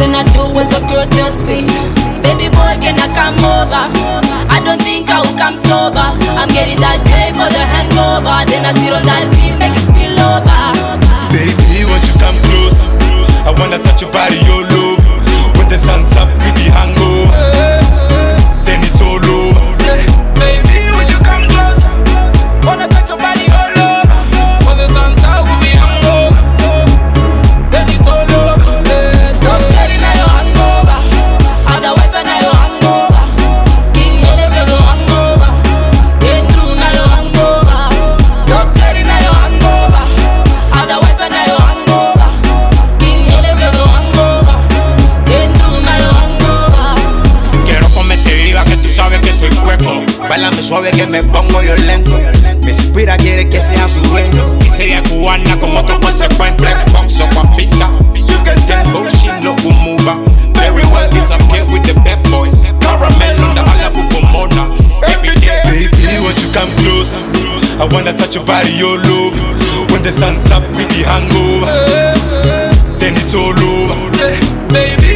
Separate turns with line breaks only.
Everything I do is a courtesy. Baby boy, can I come over? I don't think I will come sober. I'm getting that day for the hangover. Then I sit on that beat, make it spill over.
Baby, won't you come closer? I wanna touch your body, your love.
Suave que me pongo violento. Me inspira, quiere que sea su dueño. Y sería cubana con otro consecuente. Boxo con fita. You can tell bullshit no good mover. Very well disappear with the bad boys. Caramel on the Malibu Pomona. Every day.
Baby, won't you come closer? I wanna touch your body, your love. When the sun's up, with the hangover, eh, eh. then it's all over.